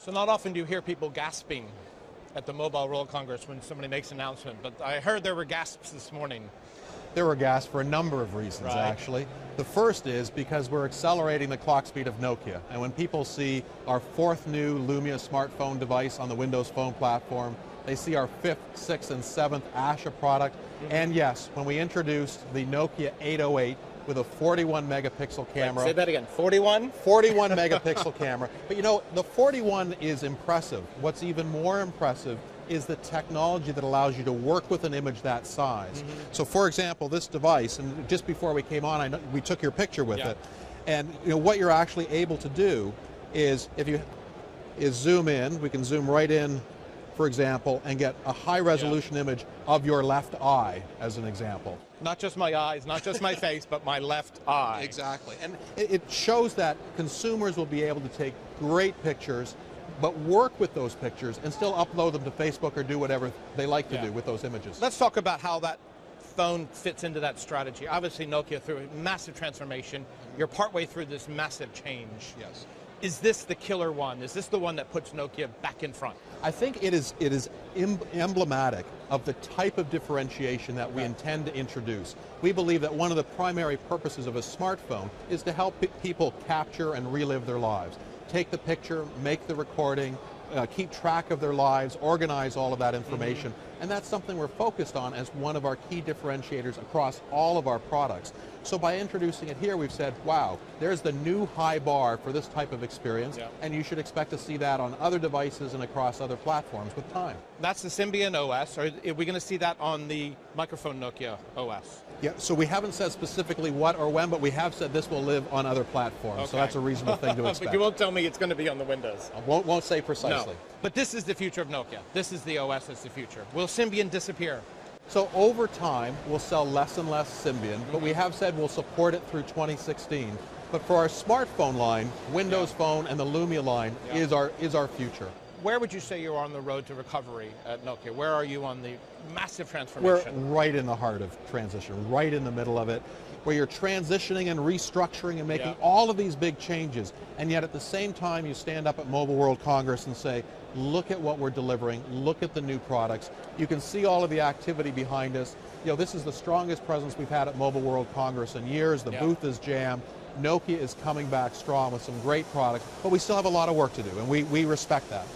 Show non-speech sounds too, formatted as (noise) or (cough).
So not often do you hear people gasping at the Mobile World Congress when somebody makes an announcement, but I heard there were gasps this morning. There were gasps for a number of reasons, Right. actually. The first is because we're accelerating the clock speed of Nokia. And when people see our fourth new Lumia smartphone device on the Windows Phone platform, they see our fifth, sixth, and seventh Asha product. Mm-hmm. And yes, when we introduced the Nokia 808 with a 41 megapixel camera. Say that again. 41? 41 (laughs) megapixel camera. But you know, the 41 is impressive. What's even more impressive is the technology that allows you to work with an image that size. Mm-hmm. So for example, this device, and just before we came on, I know, we took your picture with Yeah. it. And you know, what you're actually able to do is, if you is zoom in, we can zoom right in, for example, and get a high resolution image of your left eye, as an example. Not just my eyes, not just my (laughs) face, but my left eye. Exactly. And it it shows that consumers will be able to take great pictures, but work with those pictures and still upload them to Facebook or do whatever they like to Yeah. do with those images. Let's talk about how that phone fits into that strategy. Obviously, Nokia through a massive transformation. Mm-hmm. You're partway through this massive change. Yes. Is this the killer one? Is this the one that puts Nokia back in front? I think it is it is em- emblematic of the type of differentiation that we intend to introduce. We believe that one of the primary purposes of a smartphone is to help pe- people capture and relive their lives. Take the picture, make the recording, uh, keep track of their lives, organize all of that information. And that's something we're focused on as one of our key differentiators across all of our products. So by introducing it here, we've said, wow, there's the new high bar for this type of experience, Yeah. and you should expect to see that on other devices and across other platforms with time. That's the Symbian OS. Or are we going to see that on the Microsoft Nokia OS? Yeah, so we haven't said specifically what or when, but we have said this will live on other platforms. So that's a reasonable thing to (laughs) but expect. you won't tell me it's going to be on the Windows. I won't, won't say precisely. No. But this is the future of Nokia. This is the OS that's the future. Will Symbian disappear? So over time, we'll sell less and less Symbian, but we have said we'll support it through 2016. But for our smartphone line, Windows Yeah. Phone and the Lumia line Yeah. is our is our future. Where would you say you're on the road to recovery at Nokia? Where are you on the massive We're transformation? right in the heart of transition, right in the middle of it, where you're transitioning and restructuring and making Yeah. all of these big changes, and yet at the same time you stand up at Mobile World Congress and say, look at what we're delivering, look at the new products. You can see all of the activity behind us. You know, this is the strongest presence we've had at Mobile World Congress in years. The Yeah. booth is jammed. Nokia is coming back strong with some great products, but we still have a lot of work to do, and we, we respect that.